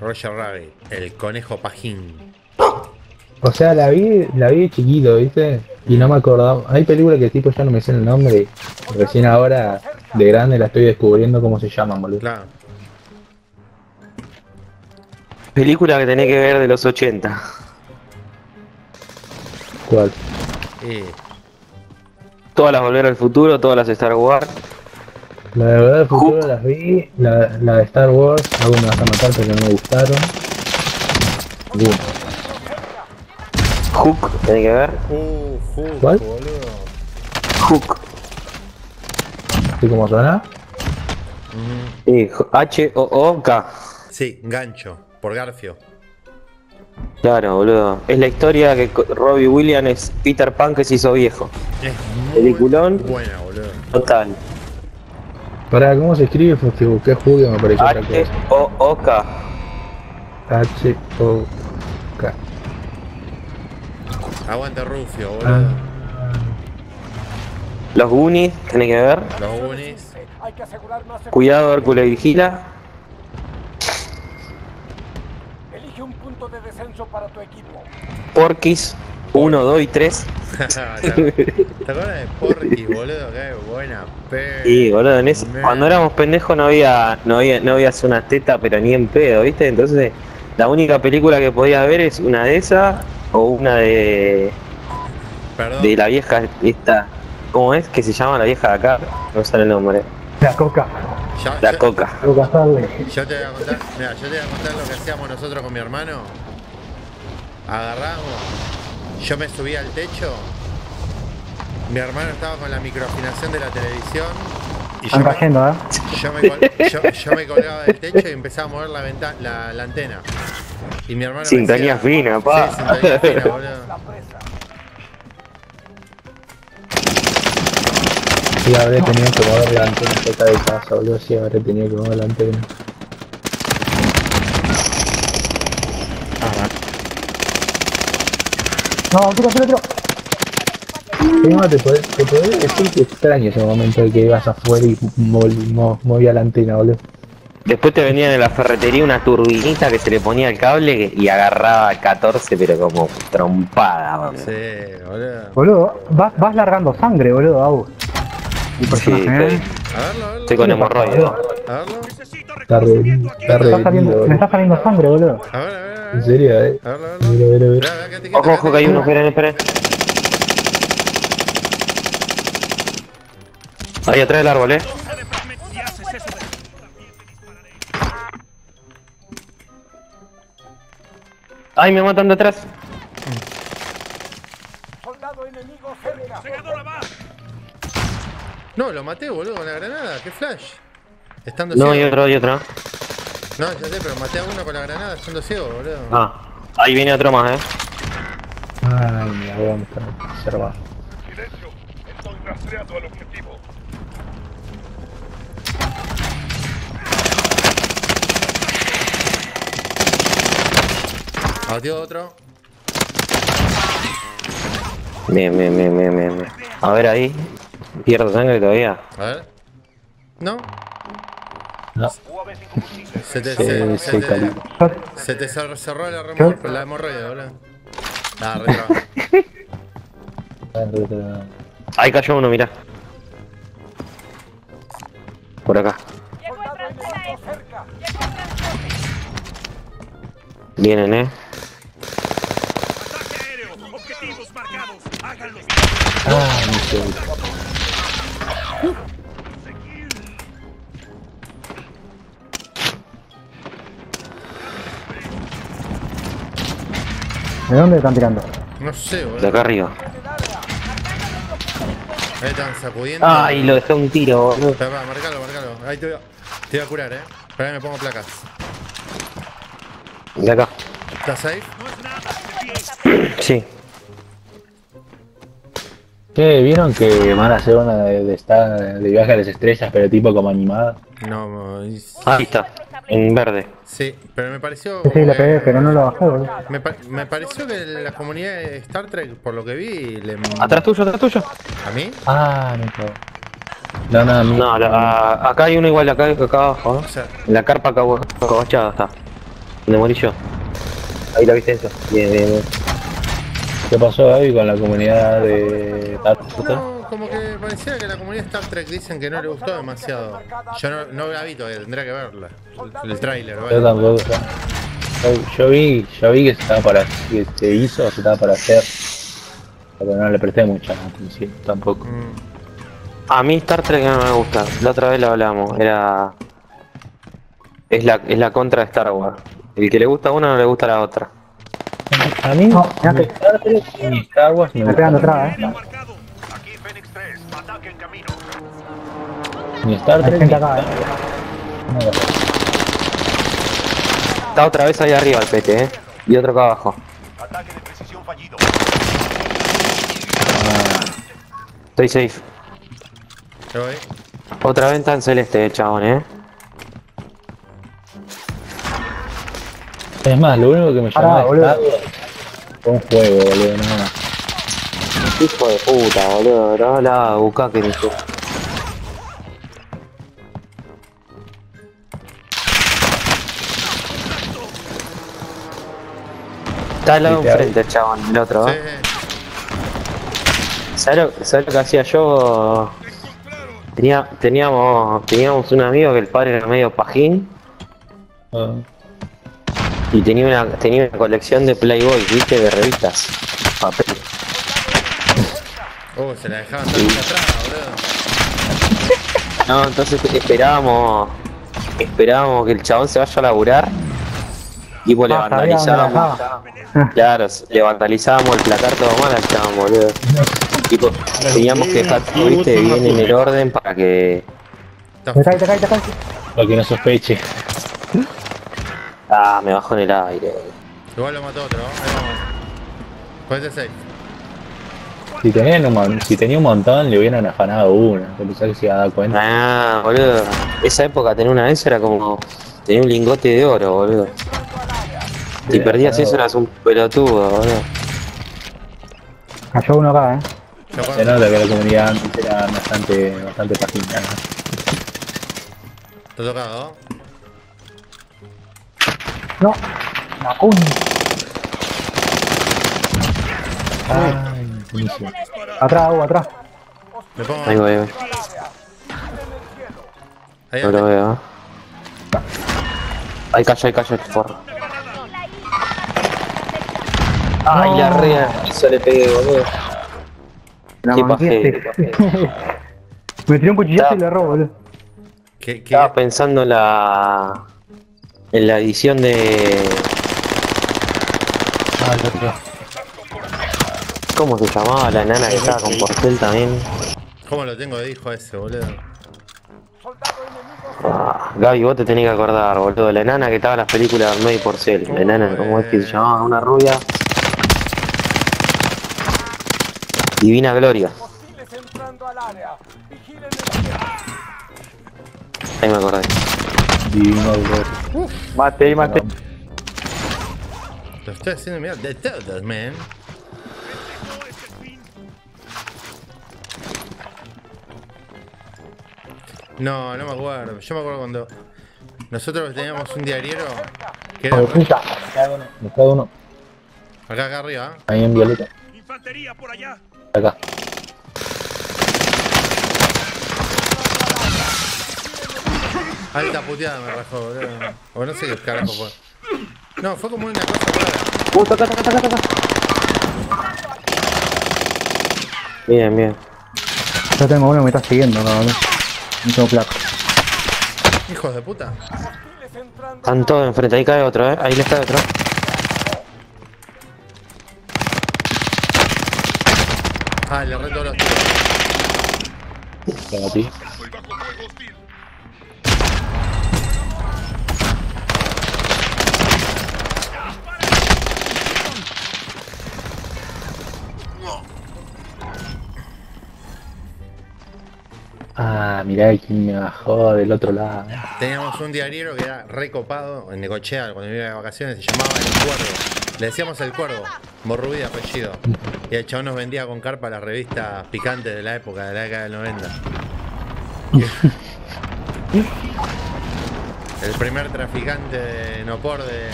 Roger Rabbit, el conejo pajín. O sea, la vi, la vi de chiquito, ¿viste? Y no me acordaba. Hay películas que tipo ya no me sé el nombre. y Recién ahora, de grande, la estoy descubriendo cómo se llaman, boludo. Claro. Película que tenés que ver de los 80. ¿Cuál? Y Todas las Volver al Futuro, todas las Star Wars. La de verdad del futuro las vi. La, la de Star Wars, algunas me vas a matar porque no me gustaron. Algunas. Hook, tenés que ver. Uh, ¿Cuál? boludo. Hook. ¿Sí cómo suena? Sí, H-O-O-K. Sí, gancho, por Garfio. Claro, boludo. Es la historia que Robbie Williams es Peter Pan que se hizo viejo. Es muy Peliculón. buena, boludo. Total. Pará, ¿cómo se escribe? Porque busqué Julio me pareció otra cosa. H-O-O-K. H-O-K. Aguante Rufio, boludo. Ah. Los Goonies, tenés que ver. Los más Cuidado, Hércules vigila. Elige un punto de descenso para tu equipo. Porky's. 1, 2 y 3. ¿Te acuerdas de Porky, boludo? Qué buena pe. Sí, boludo, en ese- Man. cuando éramos pendejos no había, no había, no había una teta, pero ni en pedo, ¿viste? Entonces, la única película que podías ver es una de esas o una de, Perdón. de la vieja esta. ¿Cómo es? Que se llama la vieja de acá. No sale el nombre. La coca. Ya- La coca. Yo te voy a contar, mira, yo te voy a contar lo que hacíamos nosotros con mi hermano. Agarramos, yo me subía al techo, mi hermano estaba con la microafinación de la televisión y yo, cayendo, ¿eh? yo, me col- yo- yo me colgaba del techo y empezaba a mover la, venta- la, la antena. Y mi hermano Sintonía fina, pa. Sí, sintonía fina, boludo. La presa. Sí, habré tenido que mover la antena cerca de casa, boludo. Sí, habré tenido que mover la antena. No, tiro, tiro, tiro. Encima te podés, te podés decir que extraño ese momento de que ibas afuera y movía la antena, boludo. Después te venía de la ferretería una turbinita que se le ponía el cable y agarraba 14, pero como trompada, boludo. Sí, boludo. Boludo, vas, vas largando sangre, boludo, Agus. Sí, estoy, A ¿eh? verlo, a verlo. estoy con hemorroides. A verlo. Está Me está saliendo, lindo, me boludo. está saliendo sangre, boludo. A ver, a ver, En serio, eh. A verlo, a verlo. Mira, mira, mira. Ojo, ojo, que hay uno, esperen, esperen. Ahí atrás del árbol, eh. Ay, me matan de atrás. Soldado enemigo cerca. No, lo maté, boludo, con la granada. ¿Qué flash? Estando No, hay otro, hay otro. No, ya sé, pero maté a uno con la granada estando ciego, boludo. Ah, ahí viene otro más, eh. Ay, mi abuelo me está observando. Silencio. Estoy rastreando al objetivo. Batió otro. Bien, bien, bien, bien, bien. bien. A ver ahí. Pierdo sangre todavía. A ver. No. No. Se te, se, se te, se te cer- cerró la, remo- la hemorroide, boludo. Ah. Ahí cayó uno, mirá. Por acá. Vienen, eh. Ah. ¿De dónde están tirando? No sé, De boludo. acá arriba. Ahí están sacudiendo. Ay, lo dejé un tiro, boludo. Espera, espera, marcalo, marcalo. Ahí te voy a, te voy a curar, eh. Espera, me pongo placas. De acá. ¿Estás safe? Sí. ¿Qué? ¿Vieron que van a hacer una de, de, de viaje a las estrellas, pero tipo como animada? No, no, Ahí está. En verde. sí, pero me pareció. Sí, pegué, pero no lo bajé, boludo. Me, pa- me pareció que la comunidad de Star Trek, por lo que vi, le. Atrás tuyo, atrás tuyo. ¿A mí? Ah, no cago. No, no, no. No, la- acá hay uno igual, acá, acá abajo, O ¿eh? sea, la carpa acá, acabachada está. Donde morí yo. Ahí la viste eso. Bien, bien, bien. ¿Qué pasó Gaby con la comunidad de Tato? No, como que parecía que la comunidad Star Trek dicen que no le gustó demasiado. Yo no, no la vi todavía, tendría que verla. El, el tráiler, Yo ¿vale? tampoco. Yo, yo vi, yo vi que se estaba para, que se hizo, se estaba para hacer, pero no le presté mucha atención tampoco. Mm. A mí Star Trek no me gusta. La otra vez lo hablamos. Era. Es la, es la contra de Star Wars. El que le gusta a uno no le gusta a la otra. A mí, No, Star Trek ni Star Wars me Me gustan. atrás, eh. Ni Star Trek ni gente acá, eh. No, Está otra vez ahí arriba el pete, eh. Y otro acá abajo. Ataque de precisión fallido. Estoy safe. Yo voy. Otra venta en celeste, chabón, eh. Es más, lo único que me Pará, boludo. Star Wars fue un juego, boludo, más. Hijo de puta, boludo. No la busca que ni tú. Está al lado Sí, te enfrente el chabón, el otro, Sí, ¿eh? ¿Sabes lo, sabes lo que hacía yo? Tenía, teníamos, teníamos un amigo que el padre era medio pajín Ah, y tenía una, tenía una colección de Playboy, viste, de revistas. Papel. Oh, se la dejaban tan atrás, boludo. No, entonces esperábamos, esperábamos que el chabón se vaya a laburar. Tipo le Ah, la vandalizábamos. Claro, le vandalizábamos el placar todo mal al chabón, boludo. Tipo, teníamos que dejar viste, bien en el orden para que. Está Te cae, te cae, te cae. Para que no sospeche. Ah, me bajó en el aire. Igual lo mató otro, ahí vamos. Puede ser safe. Si tenía, un, si tenía un montón, le hubieran afanado una. Pensaba que se iba a dar cuenta. Ah, boludo. Esa época tener una de esas era como. Tenía un lingote de oro, boludo. Si perdías eso eras un pelotudo, boludo. Cayó uno acá, eh. Se nota que la comunidad antes era bastante, bastante paquita. Te ha tocado. No. La. Ay, buenísimo. Atrás, Hugo, atrás. Me pongo. Ahí voy, ahí voy. Ahí No lo veo. ¿eh? Ahí cayó, ahí cayó el forro. Ay, la rea. Eso le pegué, boludo. La Qué pajero. Me tiró un cuchillazo Está- y le robo, boludo. ¿Qué, qué? Estaba pensando en la. En la edición de. Ah, el otro. ¿Cómo se llamaba la nana que estaba con Porcel también? ¿Cómo lo tengo de hijo ese, boludo? Ah, Gaby, vos te tenés que acordar, boludo. La nana que estaba en las películas de May Porcel. La nana, ¿cómo es que se llamaba? Una rubia. Divina Gloria. Ahí me acordé. Divino dolor. Mate, mate. Lo estoy haciendo, mira, de todos, man. No, no me acuerdo. Yo me acuerdo cuando nosotros teníamos un diariero que era Hijo de puta. Me cago uno. acá, acá arriba. ¿eh? Ahí en violeta. Infantería por allá. Acá. Alta puteada me rajó, boludo. O no sé qué carajo fue. No, fue como una cosa rara. Uh, toca, toca, toca, toca. Bien, bien. Yo tengo uno que me está siguiendo, no, boludo. No tengo. Hijos de puta. Están todos enfrente. Ahí cae otro, eh. Ahí les cae otro. Ah, le re todos los tiros. Mirá quién me bajó del otro lado. Teníamos un diariero que era recopado en Necochea cuando iba de vacaciones, se llamaba El Cuervo. Le decíamos El Cuervo, Morrubí de apellido. Y el chabón nos vendía con carpa las revistas picantes de la época, de la década del 90. El primer traficante de Nopor de,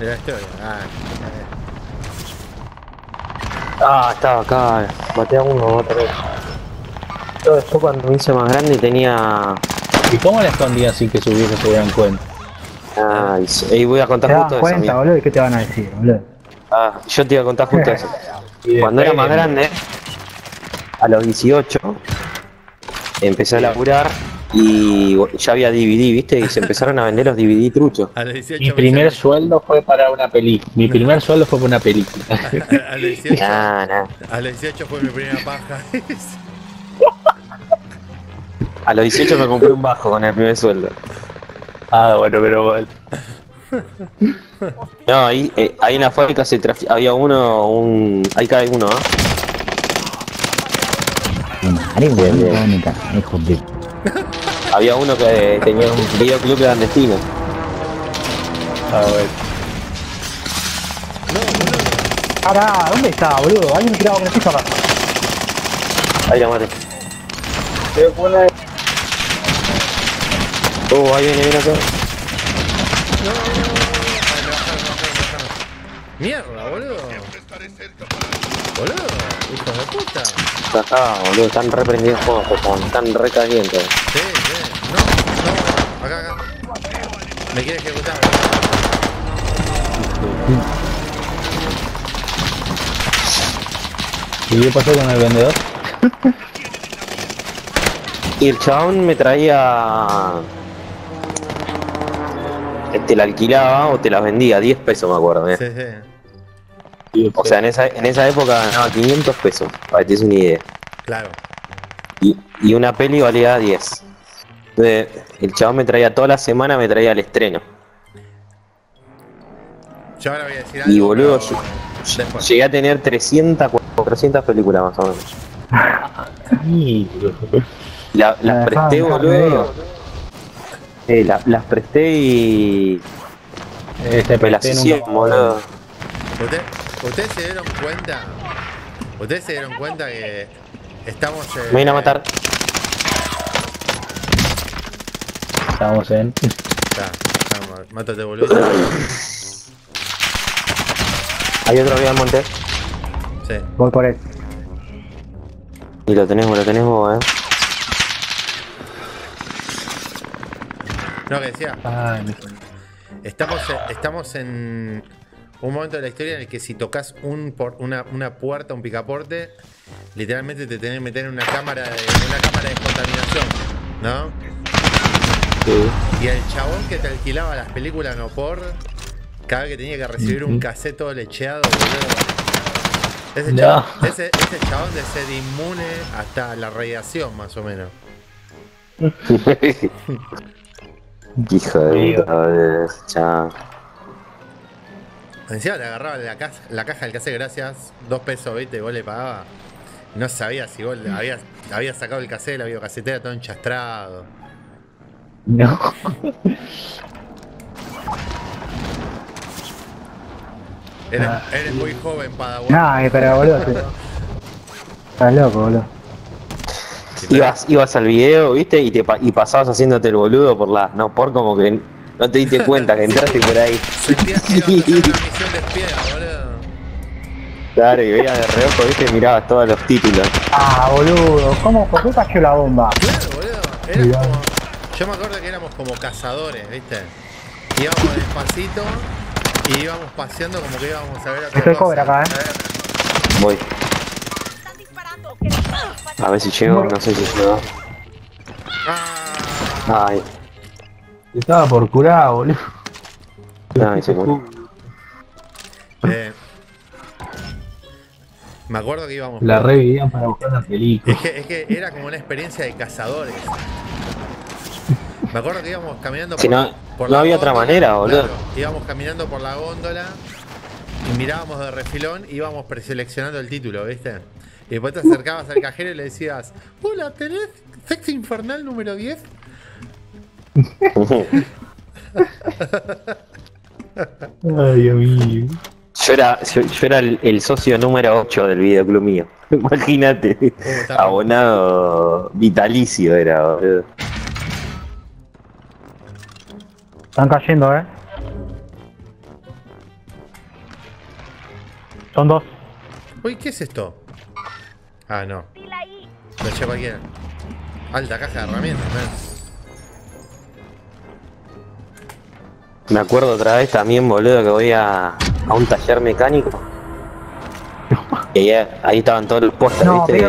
de la historia. Ah, eh. Ah, estaba acá. Maté a uno otra vez. Yo cuando me hice más grande tenía. ¿Y cómo la escondía sin que sus viejos se dieran cuenta? Ah, y, y voy a ¿Te contar justo eso. cuenta, boludo? ¿Y qué te van a decir, boludo? Ah, yo te iba a contar justo eso. Y Cuando era más grande, a los 18, empecé a laburar y ya había DVD, ¿viste? Y se empezaron a vender los DVD truchos. A los 18 Mi me primer sueldo fue para una película. Mi primer sueldo fue para una película. a los 18, Nah, nah. a los 18 fue mi primera paja. A los 18 me compré un bajo con el primer sueldo. ah, bueno, pero bueno. No, ahí, eh, ahí en la fábrica se había uno, un... Ahí cae uno, ¿eh? Hijo de... Había uno que tenía un videoclub clandestino. Ah, bueno. Pará, ¿dónde está, boludo? Alguien me tiraba con piso acá. Ahí la maté. Oh, ahí viene, viene acá. Mierda, boludo. Boludo, hijo de puta. Está acá, boludo, están reprendidos juegos, Pepón, están re calientes. Sí, sí. No, no, acá, acá. Me quiere ejecutar. ¿Y qué pasó con el vendedor? Y el chabón me traía. Te la alquilaba o te la vendía, 10 pesos me acuerdo, eh. Sí, sí. O sea, en esa, en esa época ganaba 500 pesos, para que te des una idea. Claro. Y, y una peli valía 10. Entonces, el chabón me traía toda la semana, me traía el estreno. Yo ahora voy a decir algo. Y boludo, pero yo- después. Llegué a tener 300, 400 películas más o menos. La- las La presté, dejaban boludo. Eh, la- las presté y. Este Me las hicieron, boludo. ¿Usted- ¿Ustedes se dieron cuenta? ¿Ustedes se dieron cuenta que estamos en. Me vine a matar. Estamos en. Está, está, mátate, boludo. Hay otro arriba del monte. Sí. Voy por él. Y lo tenemos, lo tenemos, eh. No, que decía. Ah, Estamos, estamos en un momento de la historia en el que si tocas un por, una, una puerta, un picaporte, literalmente te tenés que meter en una cámara de, una cámara de contaminación, ¿no? Y el chabón que te alquilaba las películas no por, cada vez que tenía que recibir un cassette todo lecheado, boludo. Ese, No. chabón, ese, ese chabón de ser inmune hasta la radiación, más o menos. Hijo de puta, boludo. Chao. Encima le agarraba la, caja, la caja del cassette, gracias, dos pesos, viste, y vos le pagabas. No sabía si vos le habías, habías sacado el cassette, la videocasetera todo enchastrado. no. Eres, Ah. eres muy joven, Padawan. Nah, eh, pero boludo. Estás loco, boludo. Ibas, ibas al video, viste, y te y pasabas haciéndote el boludo por la. No, por como que no te diste cuenta que entraste por ahí. Sentías que ibas a hacer una misión de espía, boludo. Claro, y veías de reojo, viste, y mirabas todos los títulos. Ah, boludo. ¿Cómo, ¿Por qué cayó la bomba? Claro, boludo. Era como, yo me acuerdo que éramos como cazadores, viste. Íbamos despacito y íbamos paseando como que íbamos a ver otra Estoy cosa. cobra acá, eh. Voy. A ver si llego, no sé si llego. Ay, Estaba por curar, boludo. ay, se murió. eh, me acuerdo que íbamos. La revivían para buscar una película. Es que, es que era como una experiencia de cazadores. Me acuerdo que íbamos caminando por, Que no- por no había otra manera, boludo. Claro, íbamos caminando por la góndola y mirábamos de refilón y íbamos preseleccionando el título, ¿viste? Y después te acercabas al cajero y le decías, hola, ¿tenés Sexo Infernal número 10? Ay, Dios mío. Yo era, yo, yo era el, el socio número 8 del videoclub mío. Imagínate. Abonado vitalicio era, boludo. Están cayendo, eh. Son dos. Uy, ¿qué es esto? Ah, no. Lo eché cualquiera. Alta caja de herramientas, man. Me acuerdo otra vez también, boludo, que voy a, a un taller mecánico. Y ahí, ahí estaban todos los pósteres, No, ¿viste? No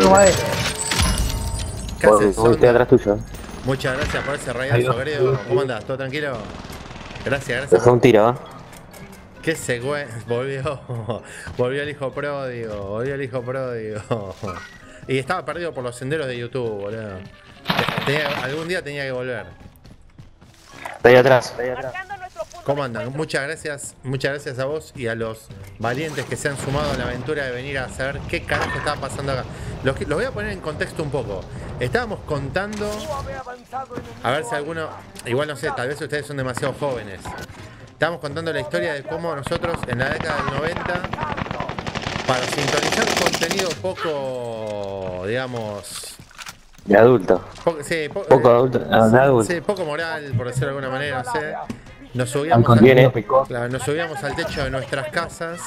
¿Qué Voy- estoy atrás tuyo. Muchas gracias por ese va. querido. ¿Cómo andas? ¿Todo tranquilo? Gracias, Dejé gracias. un tiro, ¿eh? ¿Qué se güey? Volvió. Volvió el hijo pródigo. Volvió el hijo pródigo. Y estaba perdido por los senderos de YouTube, boludo. Tenía- algún día tenía que volver. Está ahí atrás. ¿Cómo andan? Muchas gracias, muchas gracias a vos y a los valientes que se han sumado a la aventura de venir a saber qué carajo estaba pasando acá. Los, los voy a poner en contexto un poco. Estábamos contando, a ver si alguno, igual no sé, tal vez ustedes son demasiado jóvenes. Estábamos contando la historia de cómo nosotros en la década del 90, para sintonizar contenido poco, digamos, De adulto. sí, po- Poco eh, adulto. de adulto. sí, poco moral, por decirlo de alguna manera, no sé. Nos subíamos al-. Claro, nos subíamos al techo de nuestras casas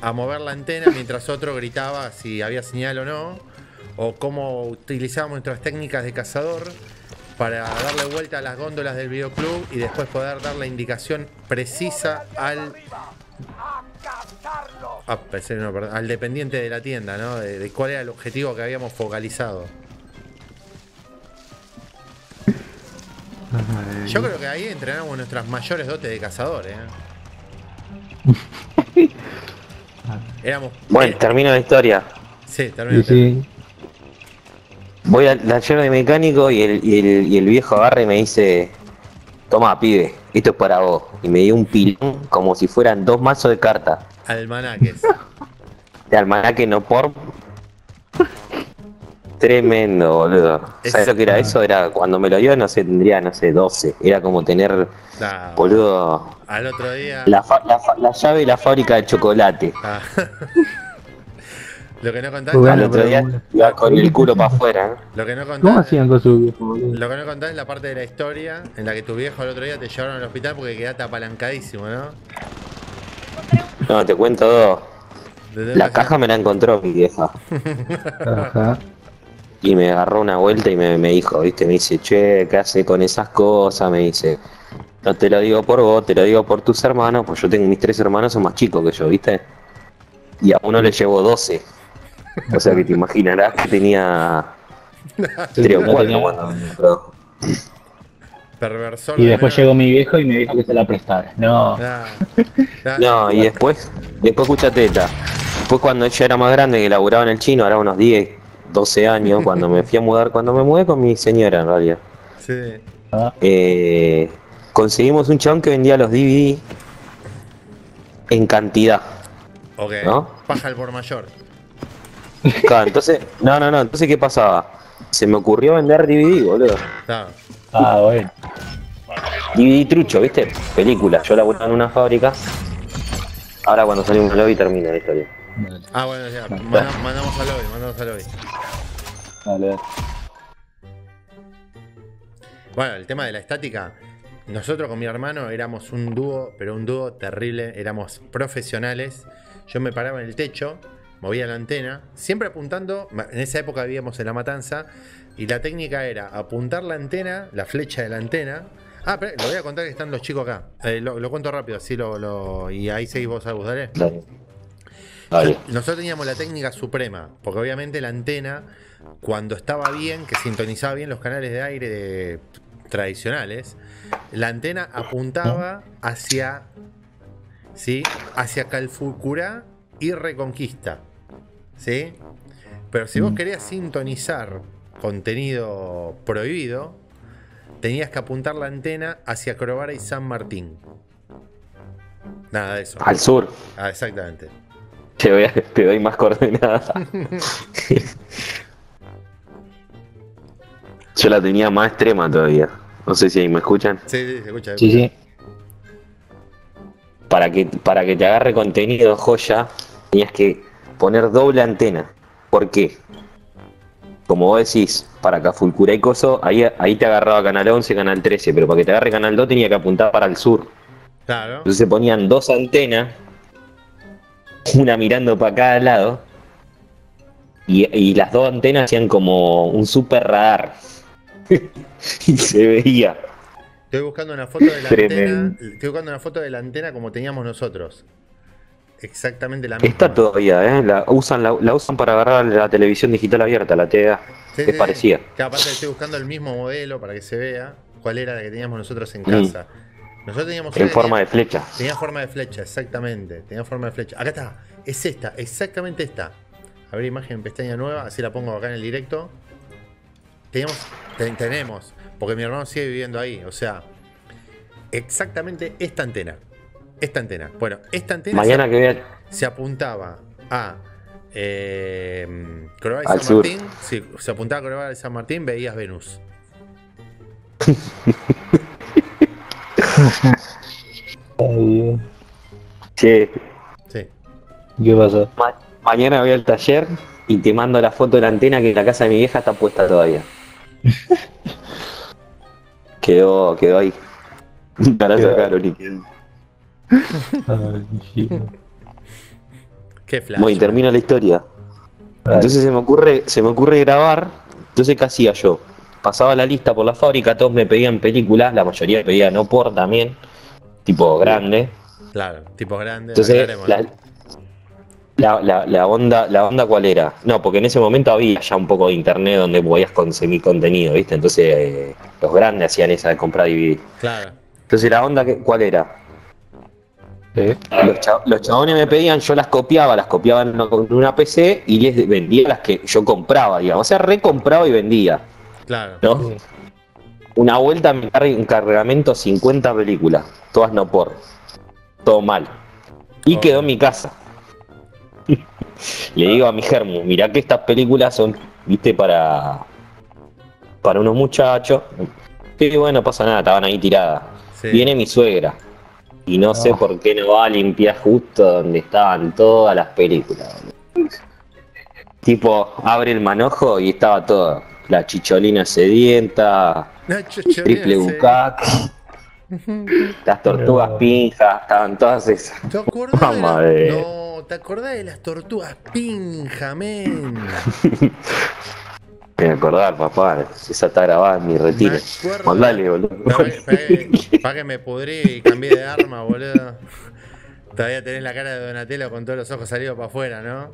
a mover la antena mientras otro gritaba si había señal o no, o cómo utilizábamos nuestras técnicas de cazador para darle vuelta a las góndolas del videoclub y después poder dar la indicación precisa al ah, pensé, no, perdón, al dependiente de la tienda, ¿no? De, de cuál era el objetivo que habíamos focalizado. Yo creo que ahí entrenamos nuestras mayores dotes de cazadores. ¿eh? Éramos. Bueno, termino la historia. Sí, termina. Sí, sí. Voy al taller de mecánico y el, y el, y el viejo agarra y me dice, toma pibe, esto es para vos. Y me dio un pilón como si fueran dos mazos de cartas. Almanaques. De almanaque no por... Tremendo, boludo. ¿Sabes Es- lo que era eso? Era cuando me lo dio, no sé, tendría, no sé, 12. Era como tener, Nah, boludo, al otro día. la, fa- la, fa- la llave de la fábrica de chocolate. Ah. lo que no contás. Muy Al bueno, otro pero día bueno. iba con el culo para afuera. ¿eh? Lo que no ¿Cómo hacían con su viejo, boludo? Lo que no es la parte de la historia en la que tu viejo el otro día te llevaron al hospital porque quedaste apalancadísimo, ¿no? No, te cuento dos. La caja me la encontró mi vieja. Ajá. Y me agarró una vuelta y me, me dijo, viste, me dice, che, ¿qué hace con esas cosas? Me dice, no te lo digo por vos, te lo digo por tus hermanos, pues yo tengo mis tres hermanos, son más chicos que yo, viste. Y a uno le llevo 12. O sea que te imaginarás que tenía tres o cuatro cuando. Perversor. Y de después llegó mi viejo y me dijo que se la prestara. No. Nah. Nah. No, y después, después escuchate esta. Después cuando ella era más grande, que laburaba en el chino, ahora unos 10, 12 años, cuando me fui a mudar, cuando me mudé con mi señora en realidad. Sí. Eh, conseguimos un chabón que vendía los DVD en cantidad. Ok. ¿No? Paja al por mayor. Claro, entonces, no, no, no, entonces ¿qué pasaba? Se me ocurrió vender DVD, boludo. Claro. Ah, bueno. DVD trucho, ¿viste? Película. Yo laburaba en una fábrica. Ahora cuando salimos al lobby termina la historia. Ah, bueno, ya. Manda- mandamos al lobby, mandamos al lobby. Dale. Bueno, el tema de la estática. Nosotros con mi hermano éramos un dúo, pero un dúo terrible. Éramos profesionales. Yo me paraba en el techo, movía la antena, siempre apuntando. En esa época vivíamos en La Matanza. Y la técnica era apuntar la antena, la flecha de la antena. Ah, pero lo voy a contar que están los chicos acá. Eh, lo, lo cuento rápido, así lo, lo- Y ahí seguís vos, Agus, dale. Dale. Dale. Nosotros teníamos la técnica suprema, porque obviamente la antena, cuando estaba bien, que sintonizaba bien los canales de aire de- tradicionales, la antena apuntaba hacia, ¿sí? hacia Calfucurá y Reconquista. ¿sí? Pero si vos querías sintonizar contenido prohibido, tenías que apuntar la antena hacia Crovara y San Martín. Nada de eso. Al sur. Ah, exactamente. Te doy, te doy más coordenadas. Yo la tenía más extrema todavía. No sé si ahí me escuchan. Sí, sí, se escucha. Sí, sí. Para que, para que te agarre contenido joya, tenías que poner doble antena. ¿Por qué? como vos decís, para Cafulcura y Coso, ahí, ahí te agarraba Canal 11, Canal 13, pero para que te agarre Canal 2 tenía que apuntar para el sur. Claro. Entonces se ponían dos antenas, una mirando para cada lado, y, y las dos antenas hacían como un super radar. y se veía. Estoy buscando una foto de la Tremendo. antena. Estoy buscando una foto de la antena como teníamos nosotros. Exactamente la misma. Está todavía, ¿eh? La usan, la, la usan para agarrar la televisión digital abierta, la TVA. Sí, es sí, parecida. sí. Que aparte estoy buscando el mismo modelo para que se vea cuál era la que teníamos nosotros en Mm. casa. Nosotros teníamos En forma de flecha. tenía forma de flecha, exactamente. Tenía forma de flecha. Acá está. Es esta, exactamente esta. Abrir imagen en pestaña nueva, así la pongo acá en el directo. Teníamos, ten- tenemos, porque mi hermano sigue viviendo ahí. O sea, exactamente esta antena. Esta antena. Bueno, esta antena se- Mañana que vea. se apuntaba a eh, Corval Al San sur. Martín. Sí, se apuntaba a Corval y San Martín, veías Venus. Ay, Che, Sí. ¿Qué pasó? ma- mañana voy al taller y te mando la foto de la antena que en la casa de mi vieja está puesta todavía. quedó, quedó ahí. Y quedó. Ay. Qué flash. Bueno, y termino la historia. Entonces se me ocurre, se me ocurre grabar. Entonces, ¿qué hacía yo? Pasaba la lista por la fábrica, todos me pedían películas, la mayoría me pedía no por también, tipo grande. Claro, tipo grande. Entonces, la. La, la, la onda, la onda cuál era? No, porque en ese momento había ya un poco de internet donde podías conseguir contenido, ¿viste? Entonces eh, los grandes hacían esa de comprar DVD. Claro. Entonces la onda que- cuál era? ¿Eh? Los, cha- los chabones me pedían, yo las copiaba, las copiaba en una, con una PC y les vendía las que yo compraba, digamos. O sea, recompraba y vendía, Claro. ¿no? Sí. Una vuelta me cargué un cargamento 50 películas, todas no por, todo mal. Y quedó en mi casa. Le digo a mi germo, mirá que estas películas son, viste, para para unos muchachos. Que bueno, pasa nada, estaban ahí tiradas. Sí. Viene mi suegra. Y no sé No. por qué no va a limpiar justo donde estaban todas las películas. Tipo, abre el manojo y estaba todo. La chicholina sedienta, triple sí. bucaque, las tortugas pinjas, estaban todas esas. ¿Te de la- de- ¿te acordás de las tortugas pinja, men? Me acordar, papá. Esa está grabada en mi retiro. Mandale, boludo. Para que, me pudrí y cambié de arma, boludo. Todavía tenés la cara de Donatello con todos los ojos salidos para afuera, ¿no?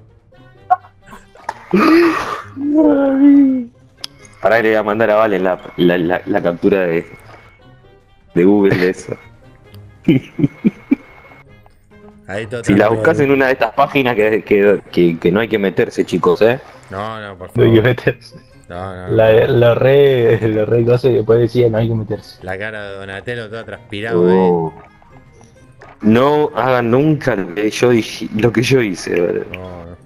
Pará que le voy a mandar a Valen la, la, la, la captura de, de Google de eso. Ahí Si la buscas en una de estas páginas que, que, que, que no hay que meterse, chicos, ¿eh? No, no, por No hay que favor. meterse. No, no. La, lo re, lo re cosa y después decía no hay que meterse. La cara de Donatello toda transpirado ahí. Oh. No hagan nunca lo que yo, dije- lo que yo hice. No, no.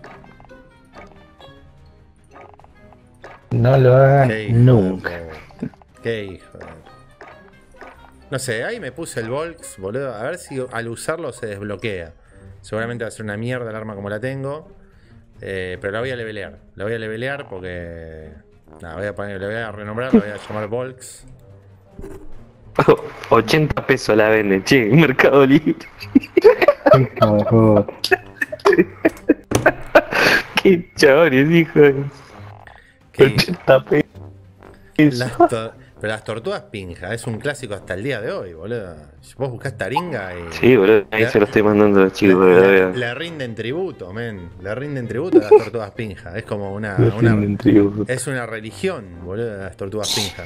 No lo hagan nunca. Qué hijo de- No sé, ahí me puse el Volks, boludo. A ver si al usarlo se desbloquea. Seguramente va a ser una mierda el arma como la tengo. Eh, pero la voy a levelear. La voy a levelear porque. Nada, voy a poner, le voy a renombrar, la voy a llamar Volks. 80 pesos la venden, che, Mercado Libre. Qué chabones, hijo. de- Que- 80 pesos. Pero las tortugas pinja, es un clásico hasta el día de hoy, boludo. Vos buscás taringa y. Sí, boludo, ahí La- se lo estoy mandando a los chicos, le, le- rinden tributo, men. Le rinden tributo a las tortugas pinja. Es como una, una- es una religión, boludo, las tortugas pinja.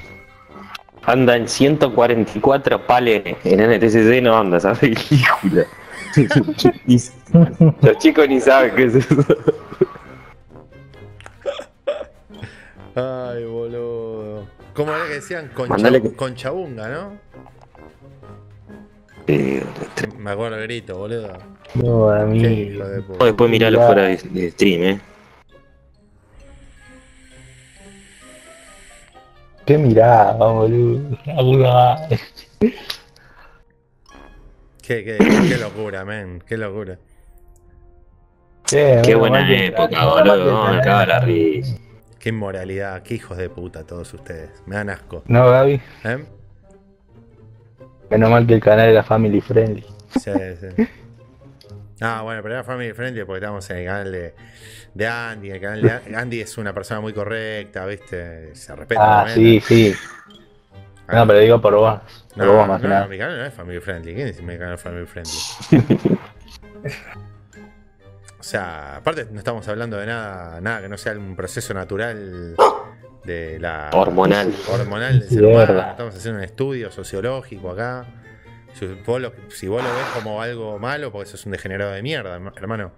Anda en 144 pales en NTCC, no anda, ¿sabes? Película. Los chicos ni saben qué es eso. Ay, boludo. ¿Cómo era que decían? Concha, Conchabunga, ¿no? Eh, Me acuerdo el grito, boludo. No, a mí. Hijo de puta. después miralo fuera de, de stream, eh. Qué mirada, boludo. Qué, qué, qué locura, men. Qué locura. Qué buena época, boludo. No, me cago la risa. Qué inmoralidad, qué hijos de puta todos ustedes. Me dan asco. No, Gaby. ¿Eh? Menos mal que el canal era family friendly. Sí, sí. Ah, bueno, pero era Family Friendly porque estamos en el canal de, de Andy. El canal de An- Andy es una persona muy correcta, ¿viste? Se respeta. Ah, sí, sí. No, pero digo por vos. Por No, vos más que no, nada. mi canal no es Family Friendly. ¿Quién dice mi canal es Family Friendly? o sea, aparte no estamos hablando de nada, nada que no sea un proceso natural de la Hormonal. hormonal del ser humano. Estamos haciendo un estudio sociológico acá. Si vos, lo, si vos lo ves como algo malo, porque sos un degenerado de mierda, hermano.